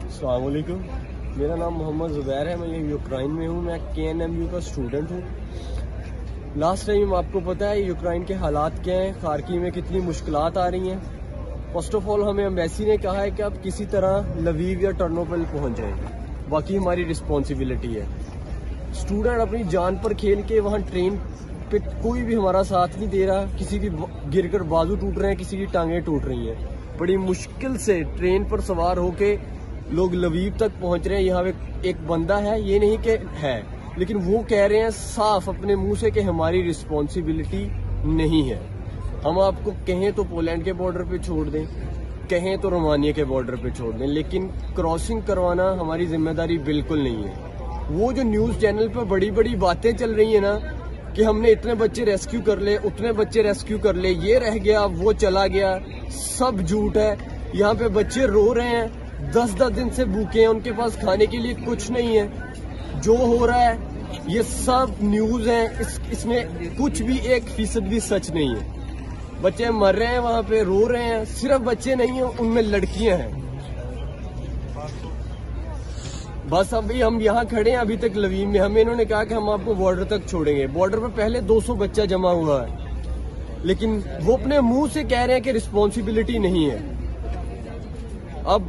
अलकुम मेरा नाम मोहम्मद ज़ुबैर है, मैं यूक्राइन में हूँ, मैं के एन एम यू का स्टूडेंट हूँ। लास्ट टाइम आपको पता है यूक्राइन के हालात क्या हैं, खारकी में कितनी मुश्किल आ रही हैं। फ़र्स्ट ऑफ़ ऑल हमें एम्बेसी ने कहा है कि आप किसी तरह लवीव या टर्नोपल पहुँच जाएँ बाकी हमारी रिस्पॉन्सिबिलिटी है। स्टूडेंट अपनी जान पर खेल के वहाँ ट्रेन पे कोई भी हमारा साथ नहीं दे रहा, किसी की गिरकर बाजू टूट रहे हैं, किसी की टांगें टूट रही हैं। बड़ी मुश्किल से ट्रेन पर सवार होके लोग लवीब तक पहुँच रहे हैं, यहाँ पे एक बंदा है, ये नहीं कि है, लेकिन वो कह रहे हैं, साफ़ अपने मुँह से कि हमारी रिस्पॉन्सिबिलिटी नहीं है। हम आपको कहें तो पोलैंड के बॉर्डर पे छोड़ दें, कहें तो रोमानिया के बॉर्डर पे छोड़ दें, लेकिन क्रॉसिंग करवाना हमारी ज़िम्मेदारी बिल्कुल नहीं है। वो जो न्यूज़ चैनल पर बड़ी बड़ी बातें चल रही है ना, कि हमने इतने बच्चे रेस्क्यू कर ले, उतने बच्चे रेस्क्यू कर ले, ये रह गया, वो चला गया, सब झूठ है, यहाँ पे बच्चे रो रहे हैं दस दस दिन से भूखे हैं उनके पास खाने के लिए कुछ नहीं है। जो हो रहा है ये सब न्यूज़ है। इस, इसमें कुछ भी एक फ़ीसद भी सच नहीं है। बच्चे मर रहे हैं वहाँ पे रो रहे हैं। सिर्फ़ बच्चे नहीं है उनमें लड़कियाँ हैं। बस अभी हम यहाँ खड़े हैं अभी तक लवीम में। हमें इन्होंने कहा कि हम आपको बॉर्डर तक छोड़ेंगे। बॉर्डर पर पहले 200 बच्चा जमा हुआ है। लेकिन वो अपने मुँह से कह रहे हैं कि रिस्पॉन्सिबिलिटी नहीं है। अब